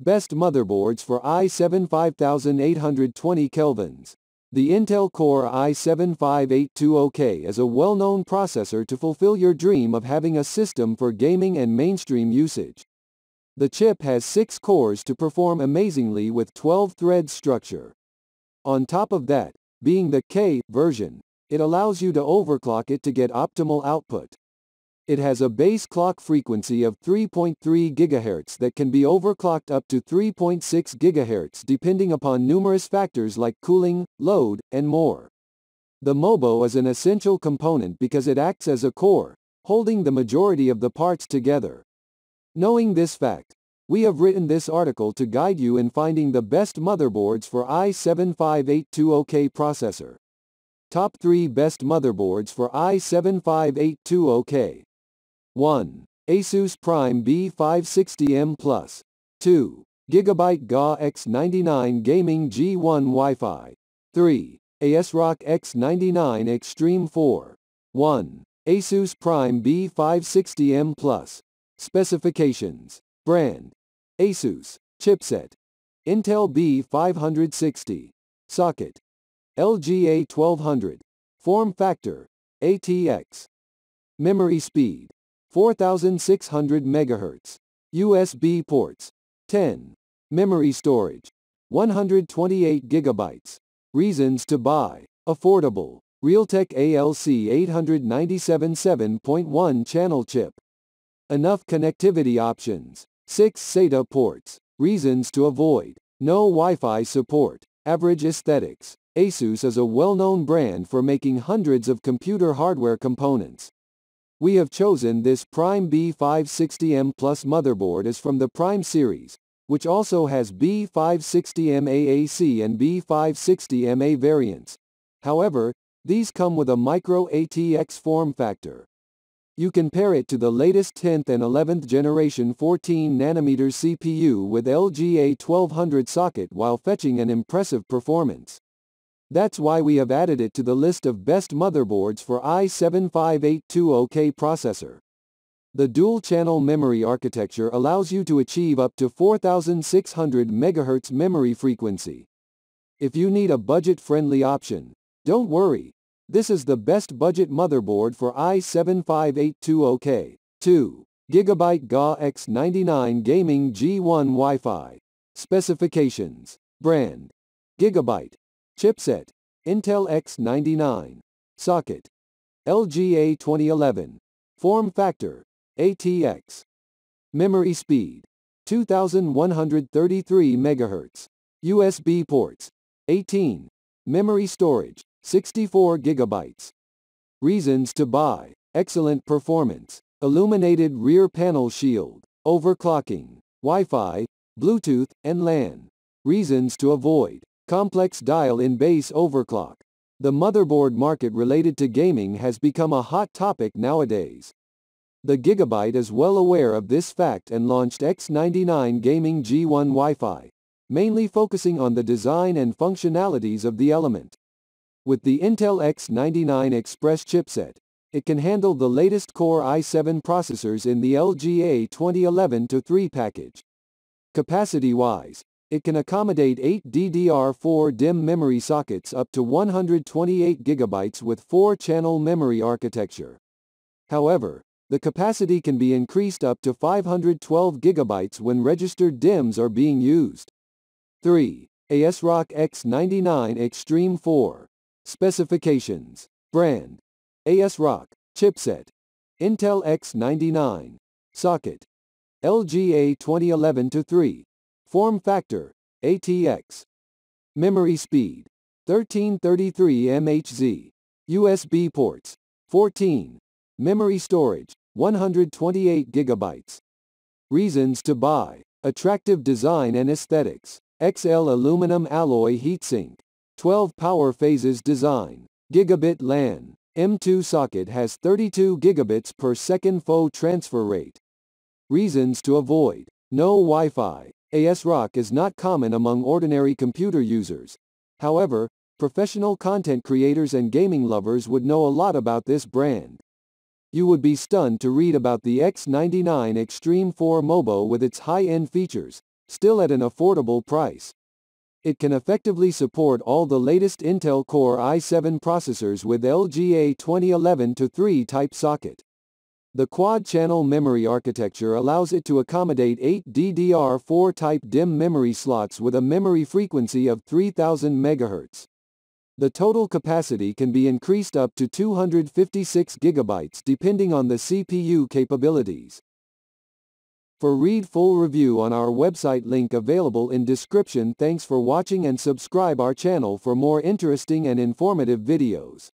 Best motherboards for i7 5820 kelvins. The Intel Core i7-5820K is a well-known processor to fulfill your dream of having a system for gaming and mainstream usage. The chip has 6 cores to perform amazingly with 12-thread structure. On top of that, being the K version, it allows you to overclock it to get optimal output. It has a base clock frequency of 3.3 GHz that can be overclocked up to 3.6 GHz depending upon numerous factors like cooling, load, and more. The MOBO is an essential component because it acts as a core, holding the majority of the parts together. Knowing this fact, we have written this article to guide you in finding the best motherboards for i7-5820K processor. Top 3 Best Motherboards for i7-5820K 1. Asus Prime B560M Plus. 2. Gigabyte GA X99 Gaming G1 Wi-Fi. 3. ASRock X99 Extreme 4. 1. Asus Prime B560M Plus. Specifications. Brand. Asus. Chipset. Intel B560. Socket. LGA 1200. Form factor. ATX. Memory speed. 4600 MHz. USB ports. 10. Memory storage. 128 gigabytes. Reasons to buy. Affordable. Realtek ALC 897 7.1 channel chip. Enough connectivity options. 6 SATA ports. Reasons to avoid. No Wi-Fi support. Average aesthetics. Asus is a well-known brand for making hundreds of computer hardware components. We have chosen this Prime B560M Plus motherboard as from the Prime series, which also has B560M AAC and B560MA variants. However, these come with a micro ATX form factor. You can pair it to the latest 10th and 11th generation 14 nanometer CPU with LGA 1200 socket while fetching an impressive performance. That's why we have added it to the list of best motherboards for i7-5820K processor. The dual-channel memory architecture allows you to achieve up to 4600 MHz memory frequency. If you need a budget-friendly option, don't worry. This is the best budget motherboard for i7-5820K. 2. GB GA X99 Gaming G1 Wi-Fi. Specifications. Brand. Gigabyte. Chipset, Intel X99. Socket, LGA 2011. Form factor, ATX. Memory speed, 2133 MHz. USB ports, 18. Memory storage, 64 GB. Reasons to buy, excellent performance, illuminated rear panel shield, overclocking, Wi-Fi, Bluetooth, and LAN. Reasons to avoid, Complex dial-in base overclock. The motherboard market related to gaming has become a hot topic nowadays. The Gigabyte is well aware of this fact and launched X99 Gaming G1 Wi-Fi, mainly focusing on the design and functionalities of the element. With the Intel X99 Express chipset, it can handle the latest Core i7 processors in the LGA 2011-3 package. Capacity-wise, it can accommodate 8 DDR4 DIMM memory sockets up to 128 GB with 4-channel memory architecture. However, the capacity can be increased up to 512 GB when registered DIMMs are being used. 3. ASRock X99 Extreme 4. Specifications. Brand. ASRock. Chipset. Intel X99. Socket. LGA 2011-3. Form factor, ATX. Memory speed, 1333 MHz. USB ports, 14. Memory storage, 128 gigabytes. Reasons to buy, attractive design and aesthetics. XL aluminum alloy heatsink. 12 power phases design. Gigabit LAN. M2 socket has 32 gigabits per second faux transfer rate. Reasons to avoid. No Wi-Fi. ASRock is not common among ordinary computer users. However, professional content creators and gaming lovers would know a lot about this brand. You would be stunned to read about the X99 Extreme 4 MOBO with its high-end features, still at an affordable price. It can effectively support all the latest Intel Core i7 processors with LGA 2011-3 type socket. The quad-channel memory architecture allows it to accommodate 8 DDR4-type DIMM memory slots with a memory frequency of 3000 MHz. The total capacity can be increased up to 256 GB depending on the CPU capabilities. For read full review on our website link available in description thanks for watching and subscribe our channel for more interesting and informative videos.